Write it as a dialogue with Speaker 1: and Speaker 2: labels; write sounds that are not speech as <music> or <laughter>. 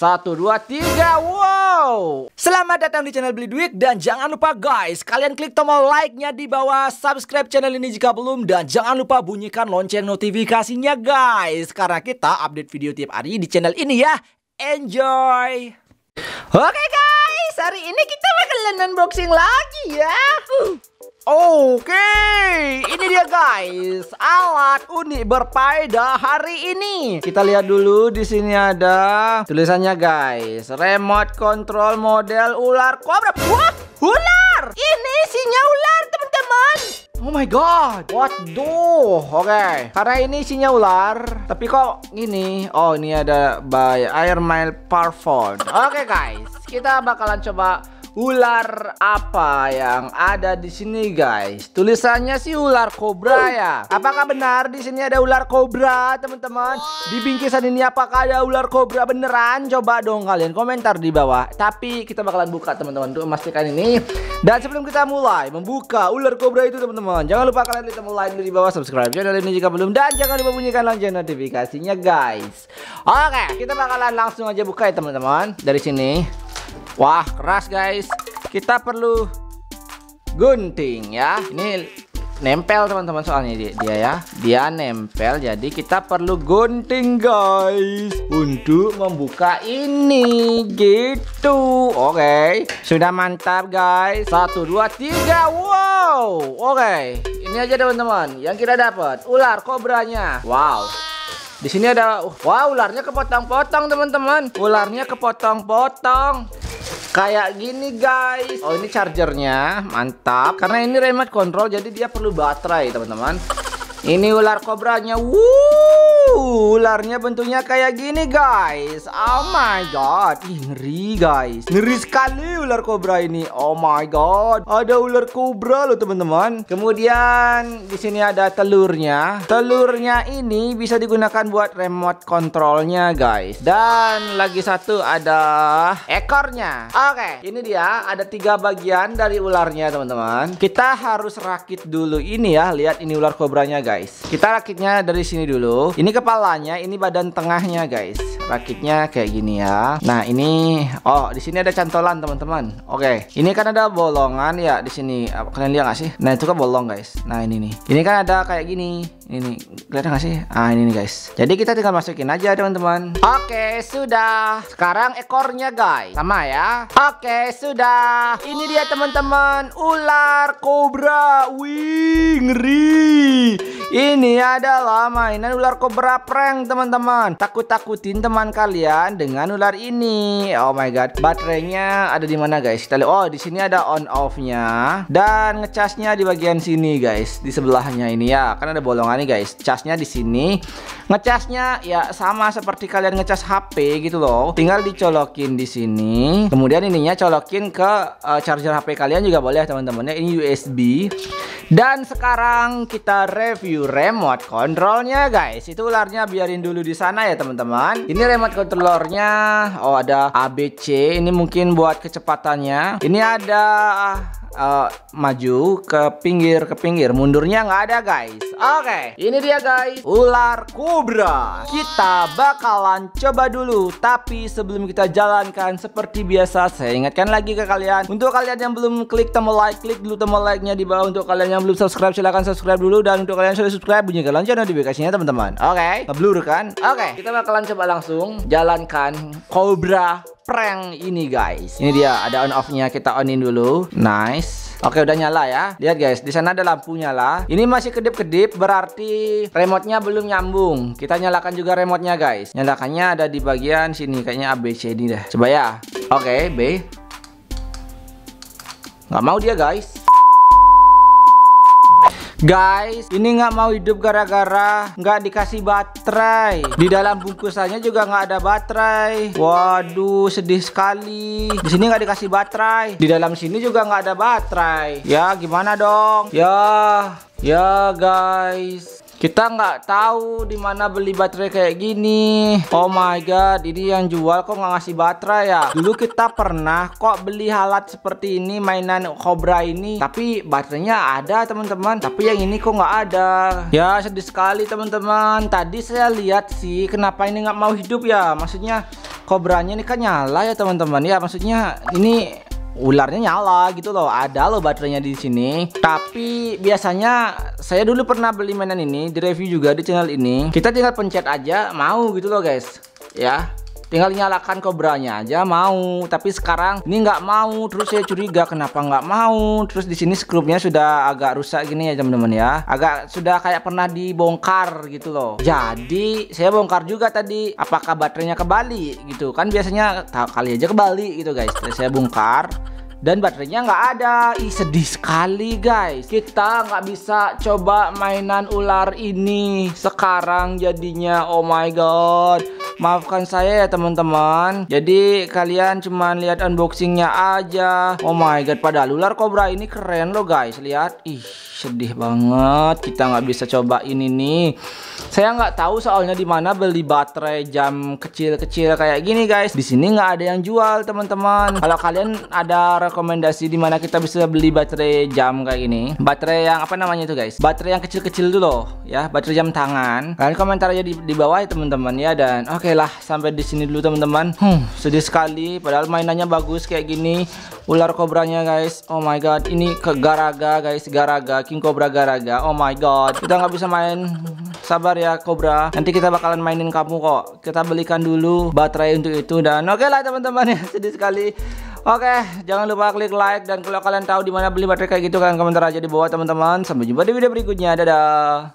Speaker 1: Satu, dua, tiga, wow! Selamat datang di channel Beli Duit Dan jangan lupa guys Kalian klik tombol like-nya di bawah Subscribe channel ini jika belum Dan jangan lupa bunyikan lonceng notifikasinya guys Karena kita update video tiap hari di channel ini ya. Enjoy! Oke guys Hari ini kita bakalan unboxing lagi ya Oke, ini dia guys, alat unik berfaedah hari ini. Kita lihat dulu di sini ada tulisannya guys, remote control model ular kobra. Wah, ular! Ini isinya ular teman-teman. Oh my god, what do? Oke, okay. karena ini isinya ular, tapi kok gini? Oh, ini ada by Air Mile Parford. Oke okay, guys, kita bakalan coba ular apa yang ada di sini guys? Tulisannya sih ular kobra ya. Apakah benar di sini ada ular kobra, teman-teman? Di bingkisan ini apakah ada ular kobra beneran? Coba dong kalian komentar di bawah. Tapi kita bakalan buka teman-teman untuk memastikan ini. Dan sebelum kita mulai membuka ular kobra itu teman-teman, jangan lupa kalian klik tombol like di bawah subscribe channel ini jika belum dan jangan lupa bunyikan lonceng notifikasinya guys. Oke, kita bakalan langsung aja buka ya teman-teman dari sini. Wah keras guys. Kita perlu gunting ya. Ini nempel teman-teman soalnya dia, ya. Dia nempel jadi kita perlu gunting guys. Untuk membuka ini gitu. Oke. Sudah mantap guys. Satu dua tiga. Wow. Oke. Ini aja teman-teman Yang kita dapat. Ular kobranya. Wow. Di sini ada, wow, ularnya kepotong-potong teman-teman. Ularnya kepotong-potong. Kayak gini guys. Oh ini chargernya. Mantap. Karena ini remote control Jadi dia perlu baterai teman-teman. Ini ular kobranya Wuh ularnya bentuknya kayak gini guys. Oh my god. Ih, Ngeri guys. Ngeri sekali ular kobra ini. Oh my god. Ada ular kobra loh teman-teman. Kemudian di sini ada telurnya. Telurnya ini bisa digunakan buat remote controlnya guys. Dan lagi satu ada ekornya. Oke ini dia. Ada tiga bagian dari ularnya teman-teman. Kita harus rakit dulu ini ya. Lihat ini ular kobranya guys. Kita rakitnya dari sini dulu. Ini kepalanya, ini badan tengahnya guys. Rakitnya kayak gini ya. Nah, ini oh, di sini ada cantolan teman-teman. Oke. Ini kan ada bolongan ya di sini. Kalian lihat gak sih? Nah, itu kan bolong guys. Nah, ini nih. Ini kan ada kayak gini. Ini kelihatan gak sih? Ah, ini nih guys. Jadi kita tinggal masukin aja teman-teman. Oke, sudah. Sekarang ekornya guys. Sama ya. Oke, sudah. Ini dia teman-teman. Ular kobra. Wih, ngeri. Ini adalah mainan ular kobra prank teman-teman Takut-takutin teman kalian dengan ular ini Oh my god Baterainya ada di mana guys Kita lihat Oh di sini ada on off-nya Dan ngecasnya di bagian sini guys Di sebelahnya ini ya Kan ada bolongan nih guys. Casnya di sini. Ngecasnya ya sama seperti kalian ngecas HP gitu loh. Tinggal dicolokin di sini. Kemudian ininya colokin ke uh, charger HP kalian juga boleh teman-teman ya. Ini USB Dan sekarang kita review remote controlnya guys. Itu ularnya biarin dulu di sana ya teman-teman. Ini remote controllernya. Oh ada ABC ini mungkin buat kecepatannya. Ini ada uh, maju ke pinggir ke pinggir. Mundurnya nggak ada guys. Oke. Okay, ini dia guys. Ular kobra. Kita bakalan coba dulu. Tapi sebelum kita jalankan seperti biasa saya ingatkan lagi ke kalian. Untuk kalian yang belum klik tombol like klik dulu tombol like nya di bawah. Untuk kalian yang belum subscribe silahkan subscribe dulu. Dan untuk kalian yang sudah subscribe bunyikan lonceng notifikasinya teman-teman. Oke. Okay? blur kan? Oke. Okay, kita bakalan coba langsung jalankan kobra prank ini guys. Ini dia ada on off nya kita onin dulu. Nice. Oke udah nyala ya. Lihat guys di sana ada lampu nyala Ini masih kedip-kedip berarti remote-nya belum nyambung. Kita nyalakan juga remote-nya guys. Nyalakannya ada di bagian sini Kayaknya ABC ini dah Coba ya. Oke B. Nggak mau dia guys Guys, ini nggak mau hidup gara-gara nggak dikasih baterai. Di dalam bungkusannya juga nggak ada baterai. Waduh, sedih sekali. Di sini nggak dikasih baterai. Di dalam sini juga nggak ada baterai. Ya, gimana dong? Ya, ya guys. Kita nggak tahu di mana beli baterai kayak gini. Oh my god, ini yang jual kok nggak ngasih baterai ya? Dulu kita pernah kok beli alat seperti ini mainan Cobra ini, tapi baterainya ada teman-teman. Tapi yang ini kok nggak ada. Ya sedih sekali teman-teman. Tadi saya lihat sih, kenapa ini nggak mau hidup ya? Maksudnya kobranya ini kan nyala ya teman-teman ya maksudnya ini ularnya nyala gitu loh. Ada loh baterainya di sini. Tapi biasanya saya dulu pernah beli mainan ini di review juga di channel ini. Kita tinggal pencet aja mau gitu loh guys. Ya. Tinggal nyalakan kobranya aja mau. Tapi sekarang ini nggak mau. Terus saya curiga kenapa nggak mau. Terus di sini skrupnya sudah agak rusak gini ya teman-teman ya. Agak sudah kayak pernah dibongkar gitu loh. Jadi saya bongkar juga tadi. Apakah baterainya kembali gitu. Kan biasanya kali aja kembali gitu guys. Saya bongkar dan baterainya nggak ada. Ih sedih sekali guys. Kita nggak bisa coba mainan ular ini sekarang jadinya. Oh my god maafkan saya ya teman-teman. Jadi kalian cuma lihat unboxingnya aja. Oh my god padahal ular kobra ini keren loh guys. Lihat. Ih sedih banget. Kita nggak bisa coba ini nih. Saya nggak tahu soalnya di mana beli baterai jam kecil-kecil kayak gini guys. Di sini nggak ada yang jual teman-teman. Kalau kalian ada rekomendasi di mana kita bisa beli baterai jam kayak gini? Baterai yang apa namanya itu guys? Baterai yang kecil-kecil dulu loh ya. Baterai jam tangan. Kalian komentar aja di, di bawah ya teman-teman ya. Dan oke okay lah sampai di sini dulu teman-teman. Hmm, sedih sekali padahal mainannya bagus kayak gini. Ular kobranya guys. Oh my god ini ke garaga guys. Garaga king cobra garaga. Oh my god kita nggak bisa main. Sabar ya Cobra. Nanti kita bakalan mainin kamu kok. Kita belikan dulu baterai untuk itu dan oke okay lah teman-teman. Ya <laughs> sedih sekali. Oke, okay, jangan lupa klik like dan kalau kalian tahu di mana beli baterai kayak gitu kalian komentar aja di bawah teman-teman. Sampai jumpa di video berikutnya. Dadah.